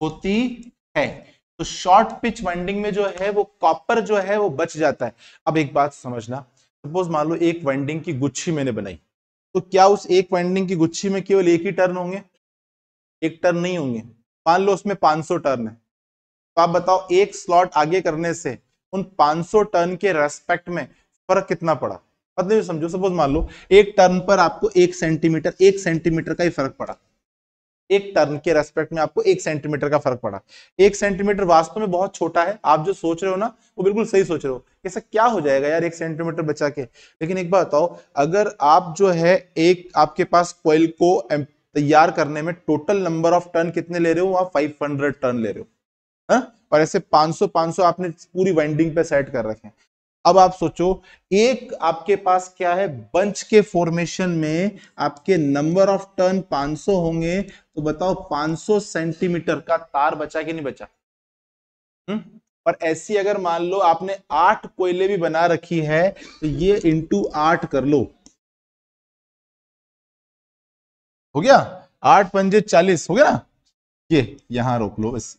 होती है। तो शॉर्ट पिच वाइंडिंग में जो है, वो कॉपर जो है, वो बच जाता है। अब एक बात समझना। सपोज़ मान लो एक वाइंडिंग की गुच्छी मैंने बनाई। तो क्या उस एक वाइंडिंग की गुच्छी में केवल एक ही टर्न होंगे? एक टर्न नहीं होंगे। मान लो उसमें 500 टर्न है। तो आप बताओ, एक स्लॉट आगे करने से उन 500 टर्न के रेस्पेक्ट में फ़र्क कितना पड़ा? मतलब समझो सपोज़ मान लो, एक टर्न पर आपको एक सेंटीमीटर एक सेंटीमीटर का ही फ़र्क पड़ा। एक टर्न के रेस्पेक्ट में आपको एक सेंटीमीटर का फ़र्क पड़ा। एक सेंटीमीटर वास्तव में बहुत छोटा है। आप जो सोच रहे हो ना, वो बिल्कुल सही सोच रहे हो। ऐसा क्या हो जाएगा यार एक सेंटीमीटर बचा के? लेकिन एक बात बताओ, अगर आप जो है एक, आपके पास कोयल को तैयार करने में टोटल नंबर ऑफ़ टर्न कितने ले रहे हो? आप फाइव टर्न ले रहे हो। हा? और ऐसे 500 500 आपने पूरी वाइंडिंग पे सेट कर रखे हैं। अब आप सोचो, एक आपके पास क्या है? बंच के फॉर्मेशन में आपके नंबर ऑफ़ टर्न 500 होंगे तो बताओ 500 सेंटीमीटर का तार बचा कि नहीं बचा? हुँ? हम्म? और ऐसी अगर मान लो आपने आठ कोयले भी बना रखी है तो ये इंटू आठ कर लो। हो गया? आठ पंजे चालीस, हो गया? ना ये, यहाँ रोक लो बस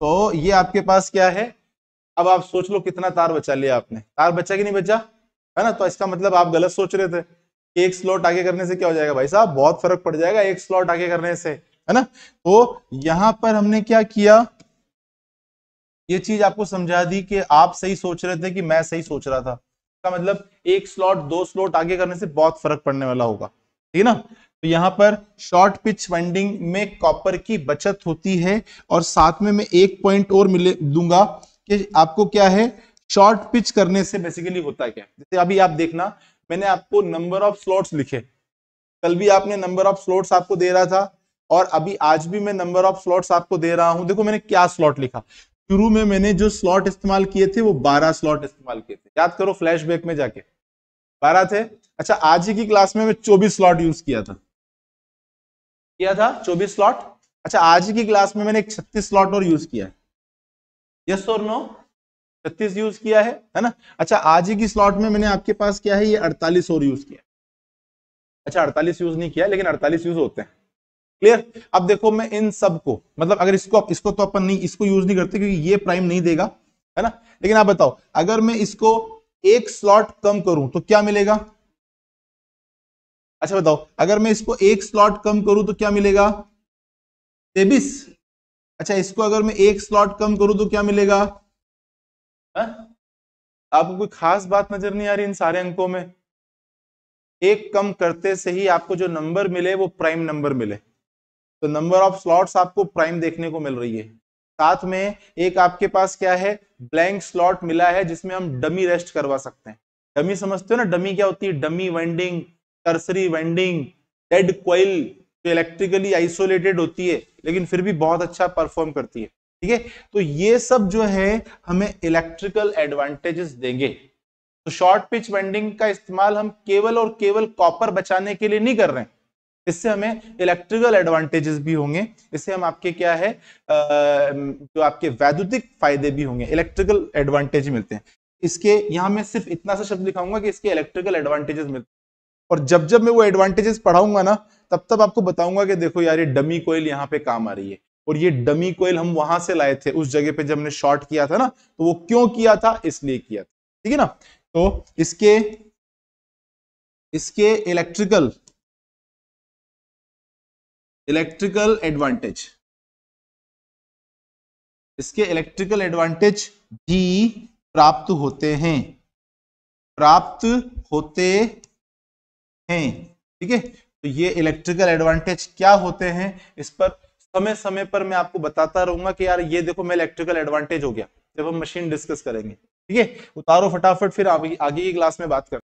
तो ये आपके पास क्या है? अब आप सोच लो कितना तार बचा लिया आपने। तार बचा कि नहीं बचा? है ना? तो इसका मतलब आप गलत सोच रहे थे एक स्लॉट आगे करने से क्या हो जाएगा? भाई साहब, बहुत फ़र्क पड़ जाएगा एक स्लॉट आगे करने से। है ना? तो यहाँ पर हमने क्या किया? ये चीज़ आपको समझा दी कि आप सही सोच रहे थे कि मैं सही सोच रहा था। इसका मतलब एक स्लॉट दो स्लॉट आगे करने से बहुत फ़र्क पड़ने वाला होगा। ठीक है ना? तो यहाँ पर शॉर्ट पिच वाइंडिंग में कॉपर की बचत होती है और साथ में मैं एक पॉइंट और मिले दूँगा कि आपको क्या है? शॉर्ट पिच करने से बेसिकली होता क्या जैसे अभी आप देखना, मैंने आपको नंबर ऑफ़ स्लॉट्स लिखे। कल भी आपने नंबर ऑफ़ स्लॉट्स आपको दे रहा था और अभी आज भी मैं नंबर ऑफ़ स्लॉट्स आपको दे रहा हूँ। देखो मैंने क्या स्लॉट लिखा। शुरू में मैंने जो स्लॉट इस्तेमाल किए थे वो 12 स्लॉट इस्तेमाल किए थे। याद करो फ्लैशबैक में जाके। 12 थे। अच्छा आज ही की क्लास में मैं 24 स्लॉट यूज़ किया था। किया था 24 स्लॉट अच्छा आज की क्लास में मैंने एक 36 स्लॉट और यूज़ किया है। यस और नो छत्तीस यूज़ किया है है ना? अच्छा आज की स्लॉट में मैंने आपके पास क्या है? ये 48 और यूज़ किया। अच्छा 48 यूज़ नहीं किया, लेकिन 48 यूज़ होते हैं। क्लियर अब देखो, मैं इन सबको मतलब अगर इसको इसको तो अपन नहीं, इसको यूज़ नहीं करते क्योंकि ये प्राइम नहीं देगा, है ना? लेकिन आप बताओ, अगर मैं इसको एक स्लॉट कम करूँ तो क्या मिलेगा? अच्छा बताओ, अगर मैं इसको एक स्लॉट कम करूँ तो क्या मिलेगा? तेबीस अच्छा इसको अगर मैं एक स्लॉट कम करूँ तो क्या मिलेगा? हा? आपको कोई खास बात नज़र नहीं आ रही इन सारे अंकों में? एक कम करते से ही आपको जो नंबर मिले, वो प्राइम नंबर मिले। तो नंबर ऑफ़ स्लॉट्स आपको प्राइम देखने को मिल रही है। साथ में एक आपके पास क्या है? ब्लैंक स्लॉट मिला है, जिसमें हम डमी रेस्ट करवा सकते हैं। डमी समझते हो ना? डमी क्या होती है? Dummy winding tertiary winding dead coil जो इलेक्ट्रिकली आइसोलेटेड होती है, लेकिन फिर भी बहुत अच्छा परफॉर्म करती है। ठीक है? तो ये सब जो है, हमें इलेक्ट्रिकल एडवांटेजेस देंगे। तो शॉर्ट पिच वेंडिंग का इस्तेमाल हम केवल और केवल कॉपर बचाने के लिए नहीं कर रहे हैं। इससे हमें इलेक्ट्रिकल एडवांटेजेस भी होंगे। इससे हम आपके क्या है जो आपके वैद्युतिक फ़ायदे भी होंगे इलेक्ट्रिकल एडवांटेज मिलते हैं। इसके, यहाँ मैं सिर्फ़ इतना सा शब्द लिखाऊँगा कि इसके इलेक्ट्रिकल एडवांटेजेस मिलते हैं। और जब जब मैं वो एडवांटेजेस पढ़ाऊँगा ना, तब तब आपको बताऊँगा कि देखो यार, ये डमी कोयल यहाँ पे काम आ रही है। और ये डमी कोयल हम वहाँ से लाए थे, उस जगह पे जब हमने शॉर्ट किया था ना तो वो क्यों किया था? इसलिए किया था। ठीक है ना? तो इसके इसके इलेक्ट्रिकल इलेक्ट्रिकल एडवांटेज इसके इलेक्ट्रिकल एडवांटेज भी प्राप्त होते हैं। प्राप्त होते हैं, ठीक है? तो ये इलेक्ट्रिकल एडवांटेज क्या होते हैं? इस पर समय समय पर मैं आपको बताता रहूँगा कि यार ये देखो मैं इलेक्ट्रिकल एडवांटेज हो गया, जब हम मशीन डिस्कस करेंगे, ठीक है? उतारो फटाफट, फिर आगे की क्लास में बात करते